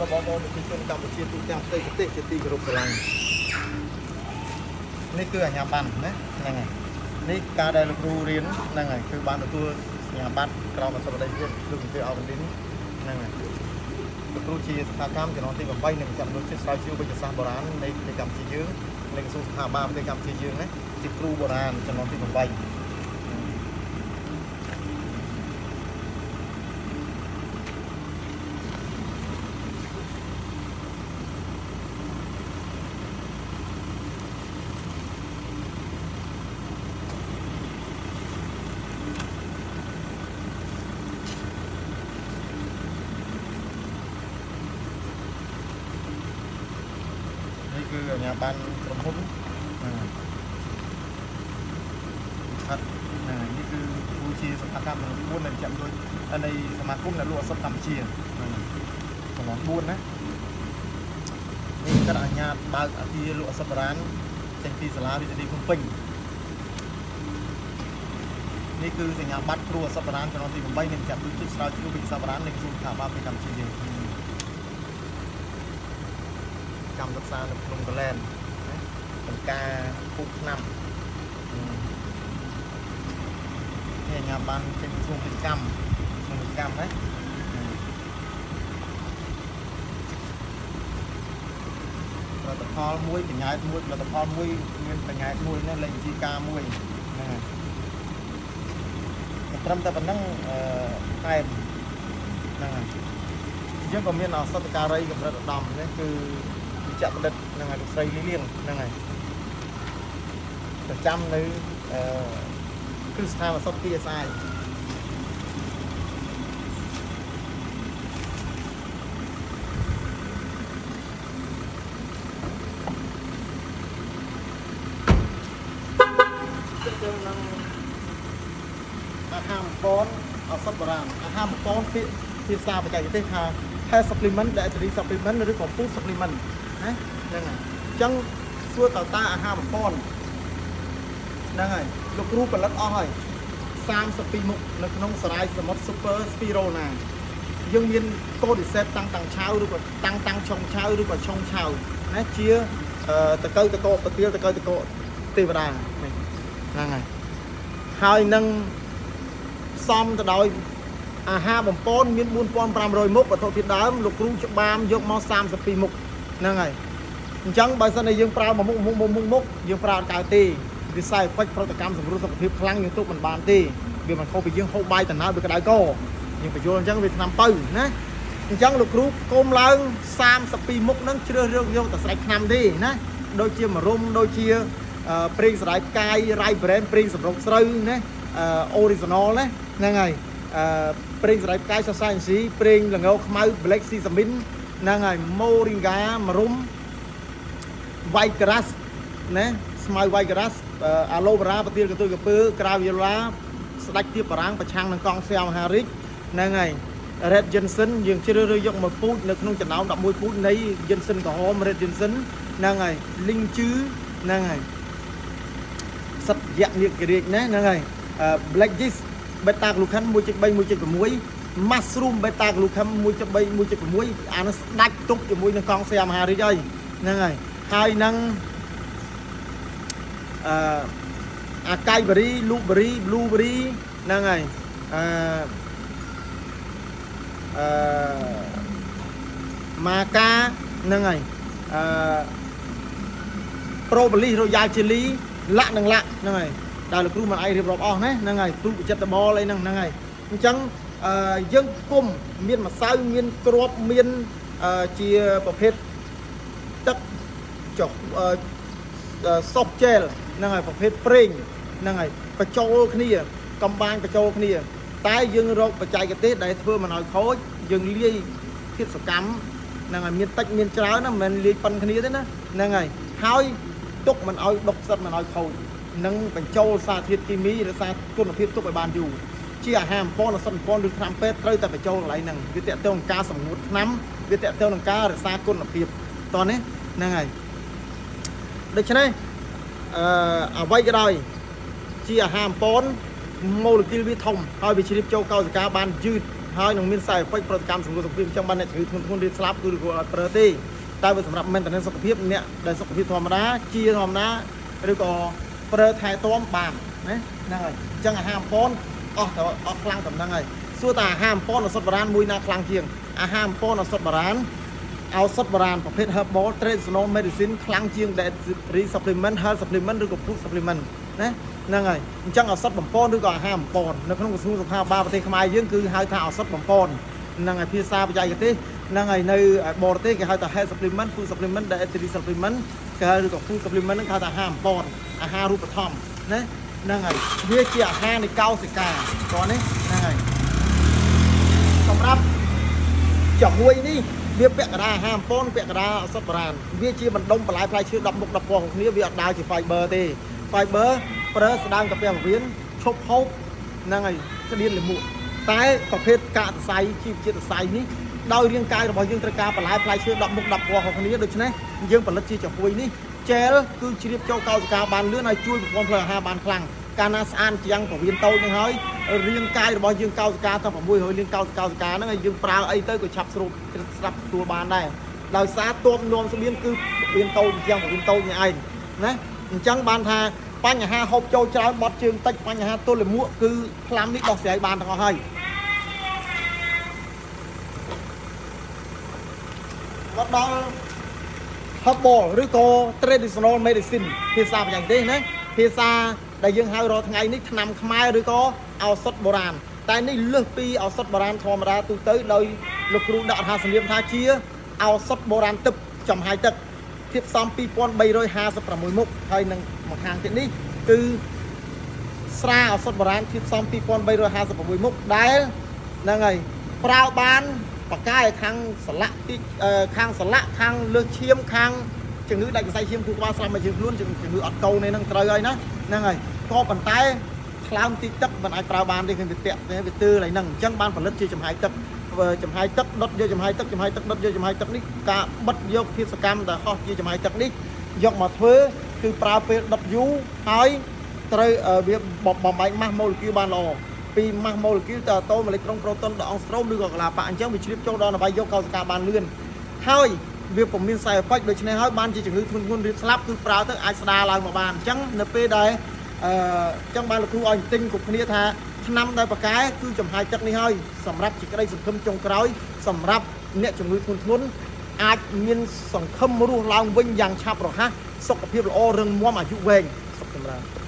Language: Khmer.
ដល់បងប្អូនប្រជាជនកម្ពុជាទូទាំងផ្ទៃប្រទេសជាទីគោរពស្រឡាញ់នេះគឺអាជ្ញាប័ណ្ណណាហ្នឹងហើយនេះការដែលលោកគ្រូរៀនហ្នឹងហើយគឺបានទទួលអាជ្ញាប័ណ្ណក្រមអធិបតីជាតិលោកវិទ្យាអវណ្ឌិនហ្នឹងហើយលោកគ្រូជាស្ថាបកម្មចំណងទី8នៃវិជ្ជាមនុស្សជាតិស្រាវជ្រាវវិទ្យាសាស្ត្របុរាណនៃប្រទេសកម្ពុជាយើងនៃក្រសួងស្ថាប័នប្រទេសកម្ពុជាយើងណាជាគ្រូបុរាណចំណងទី8 នេះ គឺអាជ្ញាប័ណ្ណក្រុមហ៊ុនហ្នឹងហើយខាត់ហ្នឹងហើយនេះគឺគ្រូជាសមាកម្មចំនួន4នៃចាំដូចនៃសមាគមអ្នកលក់អសត់កម្ពុជាហ្នឹងហើយចំនួន4ណានេះក៏អាជ្ញាបើកអាគារលក់អសត់បុរាណចេញពីសាលារាជធានីភ្នំពេញនេះគឺសញ្ញាបត្រគ្រូអសត់បុរាណចំនួនទី8នៃចាំដូចជាស្រាវជ្រាវវិទ្យាសាស្ត្របុរាណនៃក្រសួងស្ថាប័នប្រទេសកម្ពុជាយើង កម្មសិក្សានៅក្នុងកលែនណាបង្ការពូជឆ្នាំនេះអាញាបានចេញក្នុងកិច្ចកម្មក្នុងកិច្ចកម្មណាផលិតផលមួយកញ្ញែតមួយផលិតផលមួយមានកញ្ញែតមួយនេះលេខវិធីការមួយហ្នឹងហើយត្រឹមតែប៉ុណ្ណឹងអឺថែមហ្នឹងហើយយើងក៏មានអសតការីកម្រិតឧត្តមនេះគឺវិ ជ្ជបណ្ឌិតហ្នឹងហើយលោកស្រីលីលៀងហ្នឹងហើយប្រចាំនៅអឺគ្រឹះស្ថានអសត PSI ចិត្តយើងនឹងអាហារបំពន់អសតបុរាណអាហារបំពន់ភាភាសាបច្ចេកទេសថា health supplement dietary supplement ឬក៏ food supplement ណាហ្នឹងហើយអញ្ចឹងសួរតើតើអាហារបំពន់ហ្នឹងហើយលោកគ្រូផលិតអស់ហើយ32មុខនៅក្នុងសរាយសមុទ្រ Super Spirona យើងមានកូឌីសេតតាំងតាំងឆៅឬក៏តាំងតាំងឆុងឆៅឬក៏ឆុងឆៅណាជាអឺតកៅតកោប្រទាលតកៅតកោទេវតានេះហ្នឹងហើយហើយនឹងផ្សំទៅដោយអាហារបំពន់មាន4500មុខវត្ថុធាតុដើមលោកគ្រូច្បាមយកមក32មុខ ហ្នឹងហើយអញ្ចឹងបើសិនតែយើងប្រើមួយមុខមុខមុខមុខមុខយើងប្រើអត់កើតទេវិស័យពេជ្រប្រតិកម្មសម្រួលសុខភាពខ្លាំងយើងទុកមិនបានទេវាមិនខុសពីយើងហូបបាយតំណើវាក្តៅកយើងបញ្យល់អញ្ចឹងវាឆ្នាំបើណាអញ្ចឹងលោកគ្រូគុំឡើង32មុខហ្នឹងជ្រើសរើសយកតែស្រេចឆ្នាំទេណាដូចជាមរុំដូចជាប្រេងសរាយផ្កាយ Rai Brand ប្រេងសម្រុកស្រូវណា original ណាហ្នឹងហើយអឺប្រេងសរាយផ្កាយសរសៃអ៊ីស៊ីប្រេងល្ងខ្មៅ Black Sesamin ហ្នឹងហើយ Moringa មរុំ White Grass ណាស្មៅ White Grass អាឡូវេរ៉ាប្រទាលកន្ទុយកពើក្រាវីយ៉ូឡាស្ដាច់ទៀបបារាំងប្រឆាំងនឹងកង់សៀមមហារិចហ្នឹងហើយ Red Jensen យើងជ្រើសរើសយកមកពូជនៅក្នុងចំណោម11ពូជនៃ Jensen ក្រហម Red Jensen ហ្នឹងហើយ Ling Chư ហ្នឹងហើយសិតយៈនាគរាជណាហ្នឹងហើយ Black Gis beta glucan 1.3 1.6 mushroom beta glucan 1.3 1.6អានោះស្ដាច់ទុកជាមួយនឹងកង់សៀមមហារិចហើយហ្នឹងហើយហើយនឹងអឺអាកាយបេរីលូបេរីប្លូបេរីហ្នឹងហើយអឺអឺម៉ាកាហ្នឹងហើយអឺប្រូបលីសរ៉ូយ៉ាល់ជេលីលាក់និងលាក់ហ្នឹងហើយដែលលោកគ្រូមិនអាចរៀបរាប់អស់ណាហ្នឹងហើយគ្រូបច្ចិតបលអីហ្នឹងហ្នឹងហើយអញ្ចឹងអឺ យើងគុំមានម្សៅមានគ្រាប់មានអឺជាប្រភេទទឹកចុះអឺសុបជែលហ្នឹងហើយប្រភេទប្រេងហ្នឹងហើយបញ្ចូលគ្នា កំបាញ់បញ្ចូលគ្នា តែយើងរកបច្ចេកទេសដែលធ្វើមិនឲ្យខូចយើងលាយធាតុសកម្មហ្នឹងហើយមានតិចមានច្រើនណាមិនមែនលាយប៉ុនគ្នាទេណាហ្នឹងហើយហើយទុកមិនឲ្យដុកសិតមិនឲ្យខូចនិងបញ្ចូលសារធាតុគីមីរក្សាគុណភាពទុកឲ្យបានយូរ ជាអាហារអំពន់អសិនអំពន់ឬថ្នាំពេទ្យត្រូវតែបញ្ចូលកន្លែងហ្នឹងវាតកតទៅនឹងការសម្ងួតថ្នាំវាតកតទៅនឹងការរក្សាគុណភាពតោះនេះហ្នឹងហើយដូច្នេះអឺអ្វីក៏ដោយជាអាហារអំពន់ម៉ូលេគុលវាធំហើយវាជ្រាបចូលកោសិកាបានយឺតហើយនឹងមានខ្សែពេជ្រប្រតិកម្មសង្គ្រោះសុខភាពអញ្ចឹងបានអ្នកជំងឺធ្ងន់ធ្ងររៀបស្លាប់គឺគួរឲ្យប្រើទេតែវាសម្រាប់ maintenance សុខភាពអ្នកដែលសុខភាពធម្មតាជាធម្មតាឬក៏ប្រើថែទាំបានណាហ្នឹងហើយអញ្ចឹងអាហារអំពន់ អស់ទៅអស់ខ្លាំងតែហ្នឹងហើយសួរតែអាហារអំពន់ឱសថបុរាណមួយណាខ្លាំងជាងអាហារអំពន់ឱសថបុរាណឱសថបុរាណប្រភេទ herbal traditional medicine ខ្លាំងជាង dietary supplement health supplement ឬក៏ food supplement ណាហ្នឹងហើយអញ្ចឹងឱសថបំពន់ឬក៏អាហារបំពន់នៅក្នុងក្រសួងសុខាភិបាលប្រទេសខ្មែរយើងគឺហៅថាឱសថបំពន់ហ្នឹងហើយភាសាបច្ចេកទេសហ្នឹងហើយនៅបរទេសគេហៅថា health supplement food supplement dietary supplement គេហៅឬក៏ food supplement ហ្នឹងគេហៅថាអាហារបំពន់អាហាររូបត្ថម្ភណា ហ្នឹងហើយវាជាអាហារនៃកោសិកាគាត់នេះហ្នឹងហើយសម្រាប់ចំហួយនេះវាពាក់កណ្ដាលអាហារប៉ុនពាក់កណ្ដាលអសតបរានវាជាបណ្ដុំបន្លែផ្លែឈើ10មុខ10ពណ៌គ្នាវាអត់ដើរជា fiber ទេ fiber ប្រើស្ដាងកាពះពវៀនឈប់ហូបហ្នឹងហើយស្ដៀនលិមួកតែប្រភេទកាកសសៃជីវជាតិសសៃនេះដោយរាងកាយរបស់យើងត្រូវការបន្លែផ្លែឈើ10មុខ10ពណ៌គ្នាដូច្នេះយើងផលិតជាចំហួយនេះ ជែលគឺជ្រាបចូលកោសិកាបានលឿនហើយជួយប្រព័ន្ធផ្លូវអាហារបានខ្លាំងកាលណាស្អាតជាងពវៀនតូចនេះហើយរាងកាយរបស់យើងកោសិកាទៅ600លានកោសិកាសិកាហ្នឹងហើយយើងប្រើអីទៅក៏ឆាប់ស្រូបស្រាប់ទទួលបានដែរដោយសារទប់នោមស្បៀនគឺពវៀនតូចជាងពវៀនតូចនេះឯងណាអញ្ចឹងបានថាបញ្ហាហូបចូលច្រើនបត់ជើងតិចបញ្ហាទល់លាមកគឺផ្លាំនេះដោះស្រាយបានទាំងអស់ហើយមកដល់ herbal ឬក៏ traditional medicine ភាសាបច្ចេកទេសណាភាសាដែលយើងហៅរាល់ថ្ងៃនេះថ្នាំខ្មែរឬក៏ឱសថបុរាណតែនេះលើសពីឱសថបុរាណធម្មតាទូទៅដោយលោកគ្រូដាក់ថាសញ្ញាថាជាឱសថបុរាណទឹកចំហាយទឹកធៀបសំ2356មុខហើយនឹងមួយខាងទៀតនេះគឺស្រាឱសថបុរាណធៀបសំ2356មុខដែលហ្នឹងហើយប្រើបាន បកាយខាងសលាក់ទីខាងសលាក់ខាងលើសឈាមខាងជំងឺដាច់សរសៃឈាមគូក្បាលស្លាប់មកជើងខ្លួនជំងឺអត់កោនេះហ្នឹងត្រូវហើយណាហ្នឹងហើយក៏ប៉ុន្តែថ្លើមទីទឹកមិនអាចប្រើបានទេគឺវាតាក់ទេវាទើឡើយហ្នឹងអញ្ចឹងបានផលិតជាចំហាយទឹកចំហាយទឹកដុតយកចំហាយទឹកចំហាយទឹកដុតយកចំហាយទឹកនេះការបិទយកភាពសកម្មដែលហោះជាចំហាយទឹកនេះយកមកធ្វើគឺប្រើពេលដុតយូរហើយត្រូវវាបំបែកម៉ាស់ម៉ូលេគុលបានល្អ ពីម៉ាស់ម៉ូលេគុលទៅអាតូមម៉ូលេគុលប្រូតូនដល់អង់ស្ត្រូមឬក៏កលាប៉ាអញ្ចឹងវាជ្រាបចូលដល់នវាយយកកោសិកាបានលឿនហើយវាពុំមាន side effect ដូច្នេះហើយបានជាជំងឺធ្ងន់ធ្ងររៀបស្លាប់គឺប្រើទៅអាចស្ដារឡើងមកបានអញ្ចឹងនៅពេលដែលអឺអញ្ចឹងបានលោកគ្រូឲ្យទិញគ្រប់គ្នាថាឆ្នាំដែលប្រកែគឺចំហាយទឹកនេះហើយសម្រាប់ជាក្តីសង្ឃឹមចុងក្រោយសម្រាប់អ្នកជំងឺធ្ងន់ធ្ងរអាចមានសង្ឃឹមរស់ឡើងវិញយ៉ាងឆាប់រហ័សសុខភាពល្អរឹងមាំអាយុវែងសុខចម្រើន